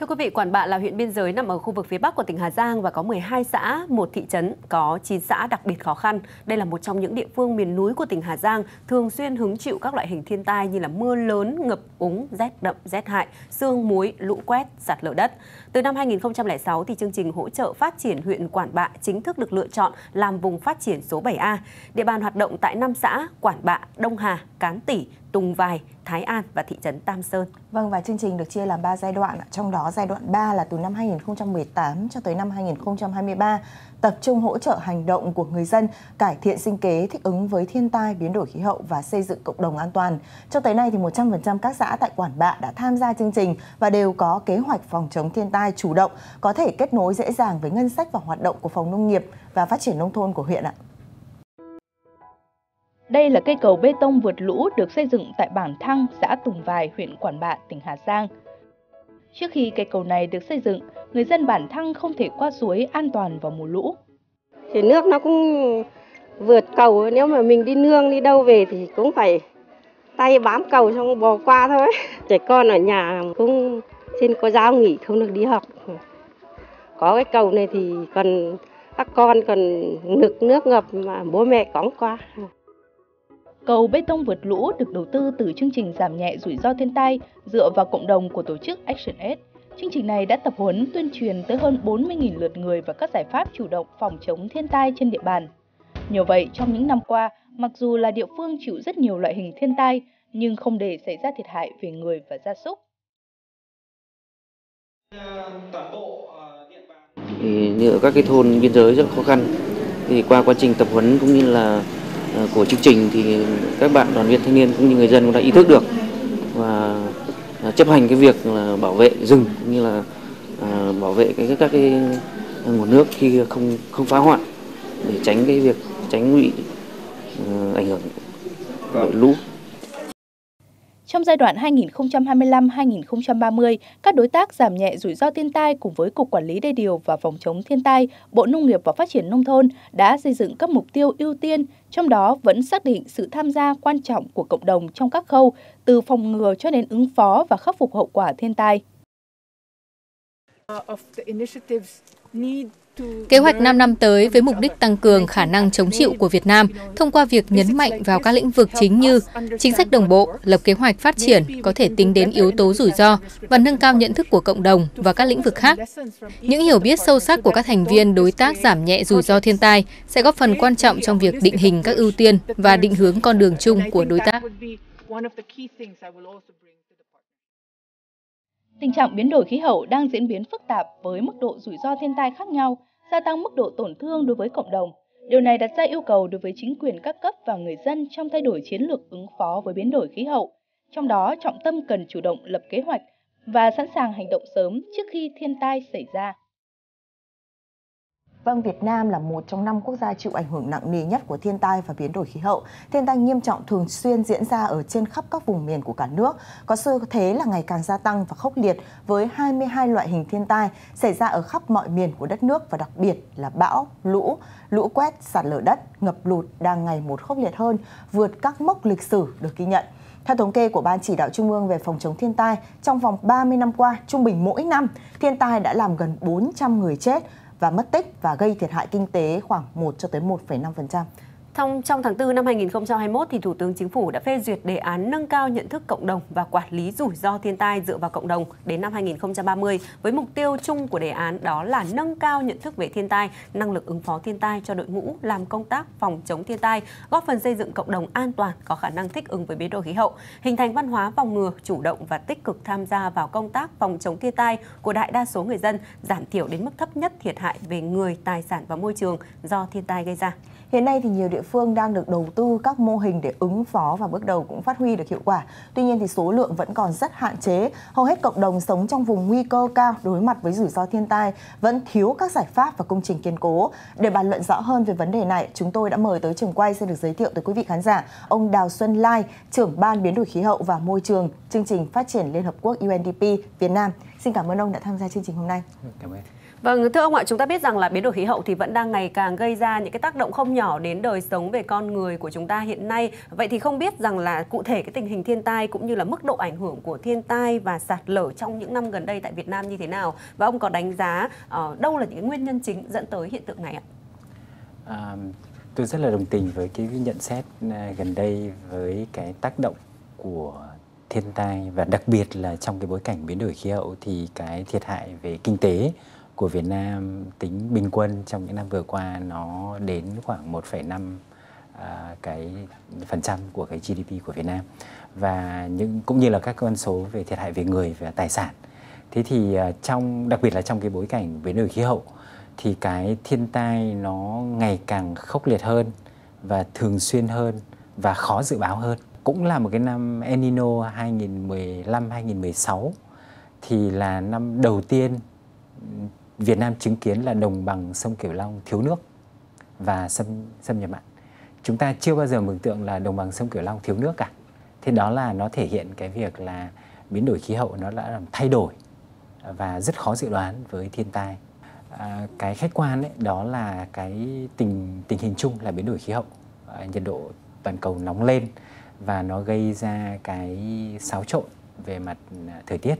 Thưa quý vị, Quản Bạ là huyện biên giới nằm ở khu vực phía Bắc của tỉnh Hà Giang và có 12 xã, một thị trấn, có 9 xã đặc biệt khó khăn. Đây là một trong những địa phương miền núi của tỉnh Hà Giang thường xuyên hứng chịu các loại hình thiên tai như là mưa lớn, ngập úng, rét đậm, rét hại, sương muối, lũ quét, sạt lở đất. Từ năm 2006 thì chương trình hỗ trợ phát triển huyện Quản Bạ chính thức được lựa chọn làm vùng phát triển số 7A. Địa bàn hoạt động tại 5 xã Quản Bạ, Đông Hà, Cán Tỉ, Tùng Vài, Thái An và thị trấn Tam Sơn. Vâng và chương trình được chia làm 3 giai đoạn, trong đó giai đoạn 3 là từ năm 2018 cho tới năm 2023, tập trung hỗ trợ hành động của người dân cải thiện sinh kế, thích ứng với thiên tai, biến đổi khí hậu và xây dựng cộng đồng an toàn. Cho tới nay thì 100% các xã tại Quản Bạ đã tham gia chương trình và đều có kế hoạch phòng chống thiên tai chủ động, có thể kết nối dễ dàng với ngân sách và hoạt động của phòng nông nghiệp và phát triển nông thôn của huyện ạ. Đây là cây cầu bê tông vượt lũ được xây dựng tại bản Thăng, xã Tùng Vài, huyện Quản Bạ, tỉnh Hà Giang. Trước khi cây cầu này được xây dựng, người dân bản Thăng không thể qua suối an toàn vào mùa lũ. Thì nước nó cũng vượt cầu, nếu mà mình đi nương đi đâu về thì cũng phải tay bám cầu xong bò qua thôi. Trẻ con ở nhà cũng xin có giáo nghỉ không được đi học. Có cái cầu này thì còn các con còn nực nước ngập mà bố mẹ cõng qua. Cầu bê tông vượt lũ được đầu tư từ chương trình giảm nhẹ rủi ro thiên tai dựa vào cộng đồng của tổ chức ActionAid. Chương trình này đã tập huấn tuyên truyền tới hơn 40.000 lượt người và các giải pháp chủ động phòng chống thiên tai trên địa bàn. Nhờ vậy, trong những năm qua, mặc dù là địa phương chịu rất nhiều loại hình thiên tai, nhưng không để xảy ra thiệt hại về người và gia súc. Thì như ở các cái thôn biên giới rất khó khăn, thì qua quá trình tập huấn cũng như là của chương trình thì các bạn đoàn viên thanh niên cũng như người dân cũng đã ý thức được và à, chấp hành cái việc là bảo vệ rừng cũng như là à, bảo vệ cái, các cái nguồn nước khi không không phá hoại để tránh cái việc, tránh bị à, ảnh hưởng bởi lũ. Trong giai đoạn 2025-2030, các đối tác giảm nhẹ rủi ro thiên tai cùng với Cục Quản lý Đê điều và Phòng chống thiên tai, Bộ Nông nghiệp và Phát triển Nông thôn đã xây dựng các mục tiêu ưu tiên, trong đó vẫn xác định sự tham gia quan trọng của cộng đồng trong các khâu, từ phòng ngừa cho đến ứng phó và khắc phục hậu quả thiên tai. Kế hoạch 5 năm tới với mục đích tăng cường khả năng chống chịu của Việt Nam thông qua việc nhấn mạnh vào các lĩnh vực chính như chính sách đồng bộ, lập kế hoạch phát triển có thể tính đến yếu tố rủi ro và nâng cao nhận thức của cộng đồng và các lĩnh vực khác. Những hiểu biết sâu sắc của các thành viên đối tác giảm nhẹ rủi ro thiên tai sẽ góp phần quan trọng trong việc định hình các ưu tiên và định hướng con đường chung của đối tác. Tình trạng biến đổi khí hậu đang diễn biến phức tạp với mức độ rủi ro thiên tai khác nhau, gia tăng mức độ tổn thương đối với cộng đồng. Điều này đặt ra yêu cầu đối với chính quyền các cấp và người dân trong thay đổi chiến lược ứng phó với biến đổi khí hậu. Trong đó, trọng tâm cần chủ động lập kế hoạch và sẵn sàng hành động sớm trước khi thiên tai xảy ra. Vâng, Việt Nam là một trong năm quốc gia chịu ảnh hưởng nặng nề nhất của thiên tai và biến đổi khí hậu. Thiên tai nghiêm trọng thường xuyên diễn ra ở trên khắp các vùng miền của cả nước, có xu thế là ngày càng gia tăng và khốc liệt với 22 loại hình thiên tai xảy ra ở khắp mọi miền của đất nước và đặc biệt là bão, lũ, lũ quét, sạt lở đất, ngập lụt đang ngày một khốc liệt hơn, vượt các mốc lịch sử được ghi nhận. Theo thống kê của Ban Chỉ đạo Trung ương về phòng chống thiên tai, trong vòng 30 năm qua, trung bình mỗi năm, thiên tai đã làm gần 400 người chết, và mất tích và gây thiệt hại kinh tế khoảng 1 cho tới 1,5%. Trong, trong tháng 4 năm 2021, thì Thủ tướng Chính phủ đã phê duyệt đề án nâng cao nhận thức cộng đồng và quản lý rủi ro thiên tai dựa vào cộng đồng đến năm 2030 với mục tiêu chung của đề án đó là nâng cao nhận thức về thiên tai, năng lực ứng phó thiên tai cho đội ngũ làm công tác phòng chống thiên tai, góp phần xây dựng cộng đồng an toàn có khả năng thích ứng với biến đổi khí hậu, hình thành văn hóa phòng ngừa, chủ động và tích cực tham gia vào công tác phòng chống thiên tai của đại đa số người dân, giảm thiểu đến mức thấp nhất thiệt hại về người, tài sản và môi trường do thiên tai gây ra. Hiện nay thì nhiều địa phương đang được đầu tư các mô hình để ứng phó và bước đầu cũng phát huy được hiệu quả. Tuy nhiên thì số lượng vẫn còn rất hạn chế. Hầu hết cộng đồng sống trong vùng nguy cơ cao đối mặt với rủi ro thiên tai vẫn thiếu các giải pháp và công trình kiên cố. Để bàn luận rõ hơn về vấn đề này, chúng tôi đã mời tới trường quay sẽ được giới thiệu tới quý vị khán giả ông Đào Xuân Lai, trưởng ban biến đổi khí hậu và môi trường, chương trình phát triển Liên Hợp Quốc UNDP Việt Nam. Xin cảm ơn ông đã tham gia chương trình hôm nay. Cảm ơn. Vâng, thưa ông ạ, chúng ta biết rằng là biến đổi khí hậu thì vẫn đang ngày càng gây ra những cái tác động không nhỏ đến đời sống về con người của chúng ta hiện nay. Vậy thì không biết rằng là cụ thể cái tình hình thiên tai cũng như là mức độ ảnh hưởng của thiên tai và sạt lở trong những năm gần đây tại Việt Nam như thế nào? Và ông có đánh giá uh, đâu là những nguyên nhân chính dẫn tới hiện tượng này ạ? À, tôi rất là đồng tình với cái nhận xét à, gần đây với cái tác động của thiên tai và đặc biệt là trong cái bối cảnh biến đổi khí hậu thì cái thiệt hại về kinh tế của Việt Nam tính bình quân trong những năm vừa qua nó đến khoảng 1,5 à, cái phần trăm của cái GDP của Việt Nam và những cũng như là các con số về thiệt hại về người và tài sản. Thế thì à, trong đặc biệt là trong cái bối cảnh biến đổi khí hậu thì cái thiên tai nó ngày càng khốc liệt hơn và thường xuyên hơn và khó dự báo hơn. Cũng là một cái năm El Nino 2015-2016 thì là năm đầu tiên Việt Nam chứng kiến là đồng bằng sông Cửu Long thiếu nước và xâm xâm nhập mặn. Chúng ta chưa bao giờ mường tượng là đồng bằng sông Cửu Long thiếu nước cả. Thế đó là nó thể hiện cái việc là biến đổi khí hậu nó đã làm thay đổi và rất khó dự đoán với thiên tai. À, cái khách quan ấy, đó là cái tình tình hình chung là biến đổi khí hậu, à, nhiệt độ toàn cầu nóng lên và nó gây ra cái xáo trộn về mặt à, thời tiết.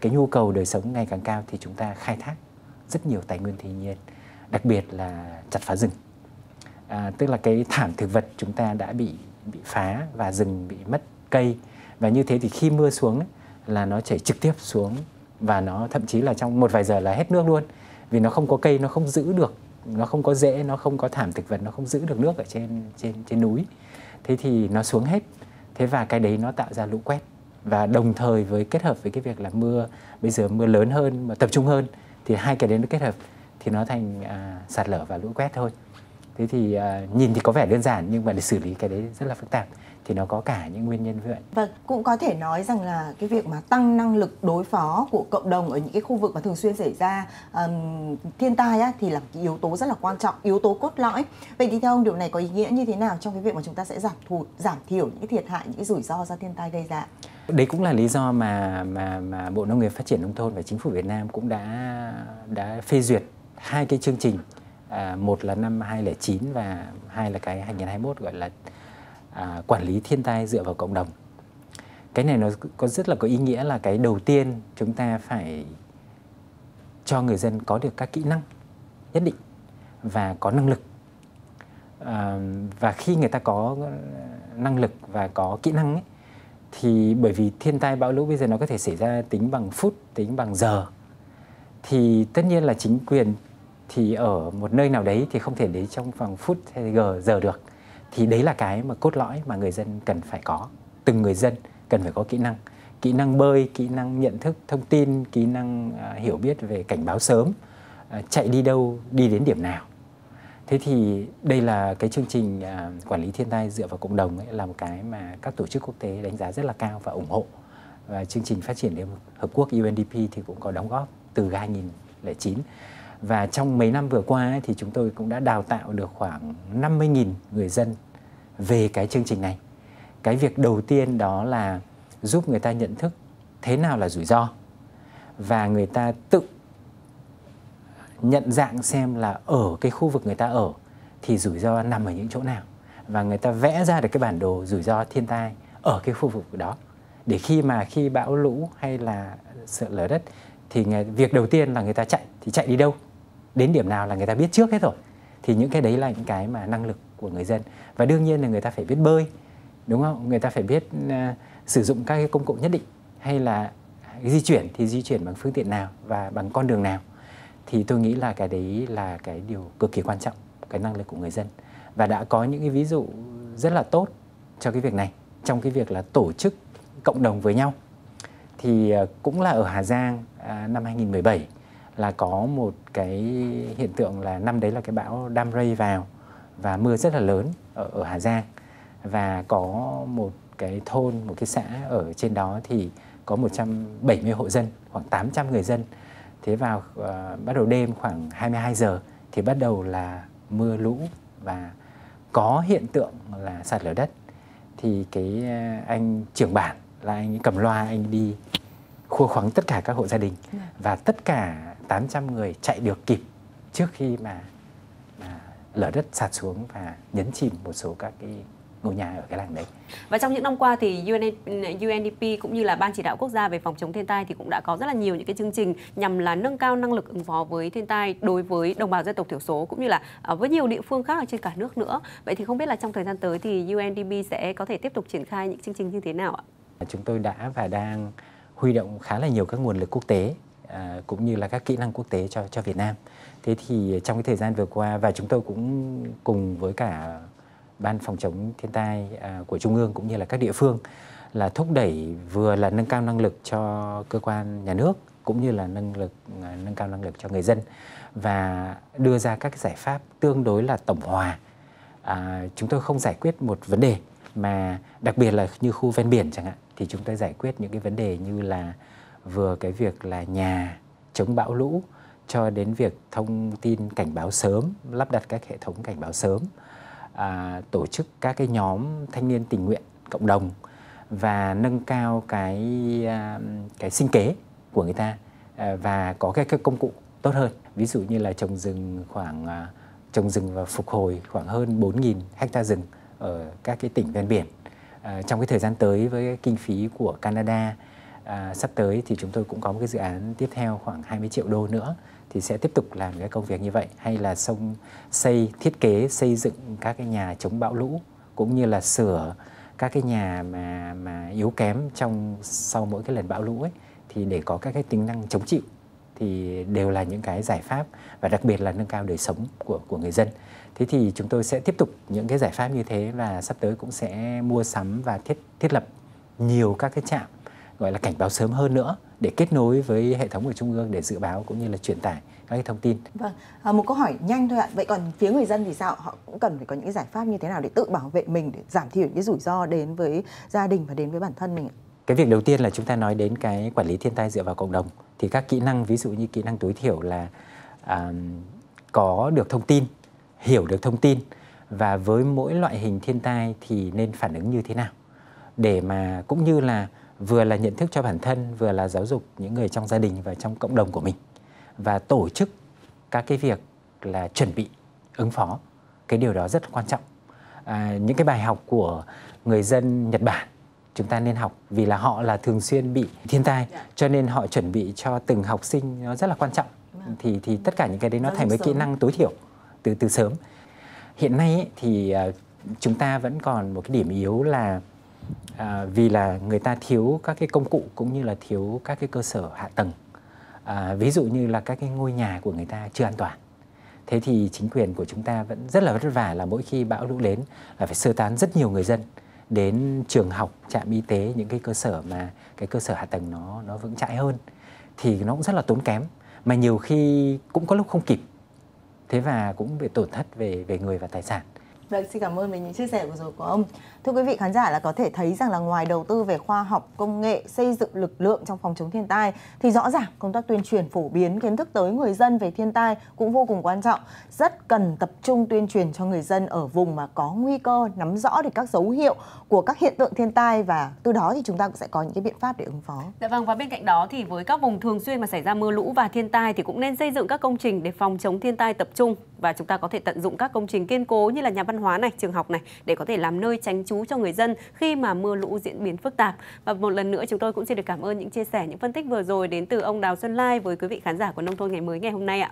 Cái nhu cầu đời sống ngày càng cao thì chúng ta khai thác rất nhiều tài nguyên thiên nhiên đặc biệt là chặt phá rừng. À, tức là cái thảm thực vật chúng ta đã bị bị phá và rừng bị mất cây. Và như thế thì khi mưa xuống ấy, là nó chảy trực tiếp xuống và nó thậm chí là trong một vài giờ là hết nước luôn. Vì nó không có cây nó không giữ được nó không có rễ nó không có thảm thực vật nó không giữ được nước ở trên trên trên núi. Thế thì nó xuống hết. Thế và cái đấy nó tạo ra lũ quét. Và đồng thời với kết hợp với cái việc là mưa bây giờ mưa lớn hơn mà tập trung hơn thì hai cái đấy nó kết hợp thì nó thành à, sạt lở và lũ quét thôi thế thì à, nhìn thì có vẻ đơn giản nhưng mà để xử lý cái đấy rất là phức tạp thì nó có cả những nguyên nhân vậy. Và cũng có thể nói rằng là cái việc mà tăng năng lực đối phó của cộng đồng ở những cái khu vực mà thường xuyên xảy ra um, thiên tai á, thì là cái yếu tố rất là quan trọng, yếu tố cốt lõi. Vậy thì theo ông điều này có ý nghĩa như thế nào trong cái việc mà chúng ta sẽ giảm thụt, giảm thiểu những cái thiệt hại, những cái rủi ro do thiên tai gây ra? Đấy cũng là lý do mà mà mà Bộ Nông nghiệp Phát triển nông thôn và Chính phủ Việt Nam cũng đã đã phê duyệt hai cái chương trình à, một là năm 2009 và hai là cái 2021 gọi là à, quản lý thiên tai dựa vào cộng đồng. Cái này nó có rất là có ý nghĩa là cái đầu tiên chúng ta phải cho người dân có được các kỹ năng nhất định và có năng lực. À, và khi người ta có năng lực và có kỹ năng ấy, thì bởi vì thiên tai bão lũ bây giờ nó có thể xảy ra tính bằng phút tính bằng giờ. Thì tất nhiên là chính quyền thì ở một nơi nào đấy thì không thể đến trong vòng phút hay giờ được. Thì đấy là cái mà cốt lõi mà người dân cần phải có. Từng người dân cần phải có kỹ năng. Kỹ năng bơi kỹ năng nhận thức thông tin kỹ năng uh, hiểu biết về cảnh báo sớm uh, chạy đi đâu đi đến điểm nào thế thì đây là cái chương trình à, quản lý thiên tai dựa vào cộng đồng ấy, là một cái mà các tổ chức quốc tế đánh giá rất là cao và ủng hộ và chương trình phát triển liên hợp quốc UNDP thì cũng có đóng góp từ 2009 và trong mấy năm vừa qua ấy, thì chúng tôi cũng đã đào tạo được khoảng 50.000 người dân về cái chương trình này. Cái việc đầu tiên đó là giúp người ta nhận thức thế nào là rủi ro và người ta tự nhận dạng xem là ở cái khu vực người ta ở thì rủi ro nằm ở những chỗ nào. Và người ta vẽ ra được cái bản đồ rủi ro thiên tai ở cái khu vực đó. Để khi mà khi bão lũ hay là sợ lở đất thì việc đầu tiên là người ta chạy thì chạy đi đâu? Đến điểm nào là người ta biết trước hết rồi. Thì những cái đấy là những cái mà năng lực của người dân. Và đương nhiên là người ta phải biết bơi đúng không? Người ta phải biết uh, sử dụng các cái công cụ nhất định hay là di chuyển thì di chuyển bằng phương tiện nào và bằng con đường nào thì tôi nghĩ là cái đấy là cái điều cực kỳ quan trọng cái năng lực của người dân. Và đã có những cái ví dụ rất là tốt cho cái việc này trong cái việc là tổ chức cộng đồng với nhau. Thì ờ, cũng là ở Hà Giang à, năm 2017 là có một cái hiện tượng là năm đấy là cái bão Dam Ray vào và mưa rất là lớn ở, ở Hà Giang. Và có một cái thôn một cái xã ở trên đó thì có 170 hộ dân khoảng 800 người dân thế vào uh, bắt đầu đêm khoảng 22 giờ thì bắt đầu là mưa lũ và có hiện tượng là sạt lở đất thì cái uh, anh trưởng bản là anh cầm loa anh đi khua khoắng tất cả các hộ gia đình dạ. và tất cả 800 người chạy được kịp trước khi mà, mà lở đất sạt xuống và nhấn chìm một số các cái ngôi nhà ở cái làng đấy. Và trong những năm qua thì UNDP cũng như là Ban chỉ đạo quốc gia về phòng chống thiên tai thì cũng đã có rất là nhiều những cái chương trình nhằm là nâng cao năng lực ứng phó với thiên tai đối với đồng bào dân tộc thiểu số cũng như là à, với nhiều địa phương khác ở trên cả nước nữa. Vậy thì không biết là trong thời gian tới thì UNDP sẽ có thể tiếp tục triển khai những chương trình như thế nào ạ? Chúng tôi đã và đang huy động khá là nhiều các nguồn lực quốc tế à, cũng như là các kỹ năng quốc tế cho cho Việt Nam. Thế thì trong cái thời gian vừa qua và chúng tôi cũng cùng với cả ban phòng chống thiên tai à, của trung ương cũng như là các địa phương là thúc đẩy vừa là nâng cao năng lực cho cơ quan nhà nước cũng như là nâng lực à, nâng cao năng lực cho người dân và đưa ra các giải pháp tương đối là tổng hòa. À, chúng tôi không giải quyết một vấn đề mà đặc biệt là như khu ven biển chẳng hạn thì chúng tôi giải quyết những cái vấn đề như là vừa cái việc là nhà chống bão lũ cho đến việc thông tin cảnh báo sớm, lắp đặt các hệ thống cảnh báo sớm, à, tổ chức các cái nhóm thanh niên tình nguyện cộng đồng và nâng cao cái à, cái sinh kế của người ta à, và có cái, cái công cụ tốt hơn. Ví dụ như là trồng rừng khoảng à, trồng rừng và phục hồi khoảng hơn 4.000 hecta rừng ở các cái tỉnh ven biển. À, trong cái thời gian tới với cái kinh phí của Canada à, sắp tới thì chúng tôi cũng có một cái dự án tiếp theo khoảng 20 triệu đô nữa thì sẽ tiếp tục làm cái công việc như vậy hay là sông xây thiết kế xây dựng các cái nhà chống bão lũ cũng như là sửa các cái nhà mà mà yếu kém trong sau mỗi cái lần bão lũ ấy thì để có các cái tính năng chống chịu thì đều là những cái giải pháp và đặc biệt là nâng cao đời sống của của người dân. Thế thì chúng tôi sẽ tiếp tục những cái giải pháp như thế và sắp tới cũng sẽ mua sắm và thiết thiết lập nhiều các cái trạm gọi là cảnh báo sớm hơn nữa để kết nối với hệ thống của trung ương để dự báo cũng như là truyền tải các cái thông tin. Vâng, à, một câu hỏi nhanh thôi ạ. Vậy còn phía người dân thì sao? Họ cũng cần phải có những giải pháp như thế nào để tự bảo vệ mình để giảm thiểu những rủi ro đến với gia đình và đến với bản thân mình ạ? Cái việc đầu tiên là chúng ta nói đến cái quản lý thiên tai dựa vào cộng đồng thì các kỹ năng ví dụ như kỹ năng tối thiểu là à, có được thông tin, hiểu được thông tin và với mỗi loại hình thiên tai thì nên phản ứng như thế nào để mà cũng như là vừa là nhận thức cho bản thân vừa là giáo dục những người trong gia đình và trong cộng đồng của mình. Và tổ chức các cái việc là chuẩn bị ứng phó. Cái điều đó rất quan trọng. À, những cái bài học của người dân Nhật Bản chúng ta nên học vì là họ là thường xuyên bị thiên tai cho nên họ chuẩn bị cho từng học sinh nó rất là quan trọng. Thì thì tất cả những cái đấy nó thành mấy kỹ năng tối thiểu từ từ sớm. Hiện nay ấy, thì uh, chúng ta vẫn còn một cái điểm yếu là à, vì là người ta thiếu các cái công cụ cũng như là thiếu các cái cơ sở hạ tầng. À, ví dụ như là các cái ngôi nhà của người ta chưa an toàn. Thế thì chính quyền của chúng ta vẫn rất là vất vả là mỗi khi bão lũ đến là phải sơ tán rất nhiều người dân đến trường học trạm y tế những cái cơ sở mà cái cơ sở hạ tầng nó nó vững chãi hơn. Thì nó cũng rất là tốn kém mà nhiều khi cũng có lúc không kịp. Thế và cũng bị tổn thất về về người và tài sản. Vâng, xin cảm ơn về những chia sẻ vừa rồi của ông. Thưa quý vị khán giả là có thể thấy rằng là ngoài đầu tư về khoa học, công nghệ, xây dựng lực lượng trong phòng chống thiên tai thì rõ ràng công tác tuyên truyền phổ biến kiến thức tới người dân về thiên tai cũng vô cùng quan trọng. Rất cần tập trung tuyên truyền cho người dân ở vùng mà có nguy cơ nắm rõ được các dấu hiệu của các hiện tượng thiên tai và từ đó thì chúng ta cũng sẽ có những cái biện pháp để ứng phó. Dạ vâng và bên cạnh đó thì với các vùng thường xuyên mà xảy ra mưa lũ và thiên tai thì cũng nên xây dựng các công trình để phòng chống thiên tai tập trung và chúng ta có thể tận dụng các công trình kiên cố như là nhà văn hóa này, trường học này để có thể làm nơi tránh trú cho người dân khi mà mưa lũ diễn biến phức tạp. Và một lần nữa chúng tôi cũng xin được cảm ơn những chia sẻ, những phân tích vừa rồi đến từ ông Đào Xuân Lai với quý vị khán giả của Nông thôn ngày mới ngày hôm nay ạ.